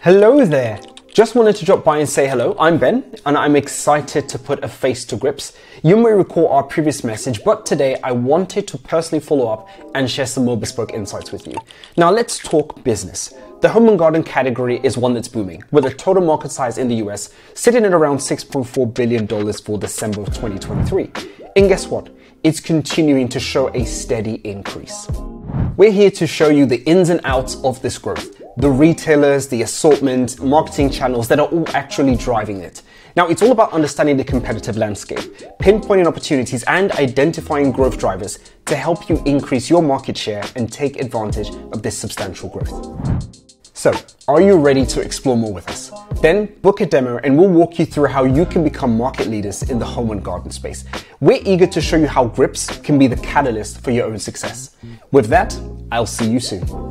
Hello there. Just wanted to drop by and say hello. I'm Ben, and I'm excited to put a face to grips. You may recall our previous message, but today I wanted to personally follow up and share some more bespoke insights with you. Now let's talk business. The home and garden category is one that's booming, with a total market size in the US sitting at around $6.4 billion for December of 2023. And guess what? It's continuing to show a steady increase. We're here to show you the ins and outs of this growth the retailers, the assortment, marketing channels that are all actually driving it. Now, it's all about understanding the competitive landscape, pinpointing opportunities, and identifying growth drivers to help you increase your market share and take advantage of this substantial growth. So, are you ready to explore more with us? Then book a demo and we'll walk you through how you can become market leaders in the home and garden space. We're eager to show you how grips can be the catalyst for your own success. With that, I'll see you soon.